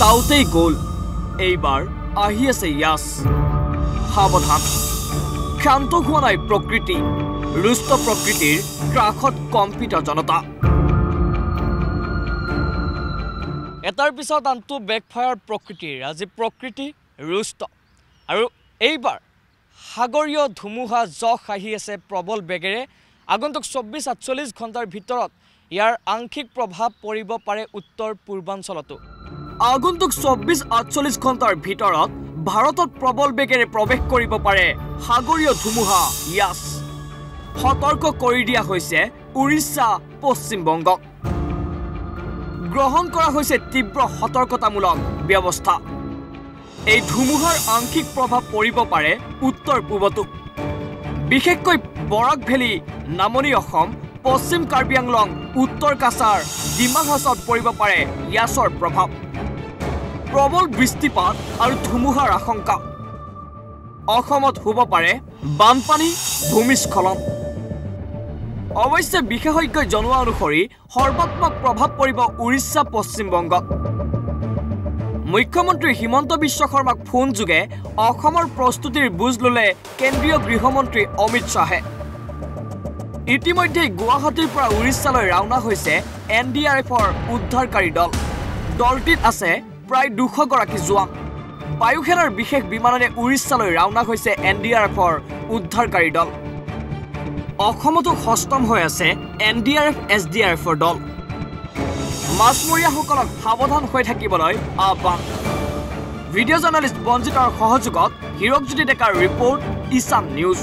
তাওতেই গ'ল। এইবাৰ আহি আছে ইয়াছ। সাৱধান। ক্ষান্ত হোৱা নাই প্ৰকৃতি। ৰুষ্ট প্ৰকৃতিৰ ত্ৰাসত কম্পিত জনতা। এটাৰ পিছত আনটো বেকফায়াৰ প্ৰকৃতিৰ। আজি প্ৰকৃতি ৰুষ্ট। আৰু এইবাৰ সাগৰীয় ধুমুহা যশ আহি আছে প্ৰবল বেগেৰে। আগন্তুক চৌব্বিছ আঠচল্লিছ ঘণ্টাৰ ভিতৰত ইয়াৰ আংশিক প্ৰভাৱ পৰিব পাৰে উত্তৰ পূৰ্বাঞ্চলতো আগন্তুক চৌব্বিছ আঠচল্লিছ ঘণ্টাৰ ভিতৰত ভাৰতত প্ৰবল বেগেৰে প্ৰৱেশ কৰিব পাৰে সাগৰীয় ধুমুহা। ইয়াছ সতৰ্ক কৰি দিয়া হৈছে উৰিষ্যা পশ্চিমবংগক গ্ৰহণ কৰা হৈছে তীব্ৰ সতৰ্কতামূলক ব্যৱস্থা। এই ধুমুহাৰ আংশিক প্ৰভাৱ পৰিব পাৰে উত্তৰ পূবতো বিশেষকৈ বৰাক ভেলী নামনি অসম পশ্চিম কাৰ্বি আংলং উত্তৰ কাছাৰ ডিমা হাছাওত পৰিব পাৰে ইয়াছৰ প্ৰভাৱ। প্ৰবল বৃষ্টিপাত আৰু ধুমুহাৰ আশংকা। অসমত হ'ব পাৰে বানপানী ভূমিস্খলন। অৱশ্যে বিশেষজ্ঞই জনোৱা অনুসৰি সৰ্বাত্মক প্ৰভাৱ পৰিব উৰিষ্যা পশ্চিমবংগত মুখ্যমন্ত্ৰী হিমন্ত বিশ্ব শৰ্মাক ফোনযোগে অসমৰ প্ৰস্তুতিৰ বুজ ল'লে কেন্দ্ৰীয় গৃহমন্ত্ৰী অমিত শ্বাহে। ইতিমধ্যে গুৱাহাটীৰ পৰা উৰিষ্যালৈ ৰাওনা হৈছে এন ডি আৰ এফৰ উদ্ধাৰকাৰী দল। দলটিত আছে প্ৰায় দুশগৰাকী জোৱান। বায়ুসেনাৰ বিশেষ বিমানেৰে উৰিষ্যালৈ ৰাওনা হৈছে এন ডি আৰ এফৰ উদ্ধাৰকাৰী দল। অসমতো সষ্টম হৈ আছে N D R F S D R এফৰ দল। মাছমৰীয়াসকলক সাৱধান হৈ থাকিবলৈ আহ্বান। ভিডিঅ' জাৰ্ণালিষ্ট বঞ্জিতৰ সহযোগত হীৰকজ্যোতি ডেকাৰ ৰিপৰ্ট ইছান নিউজ।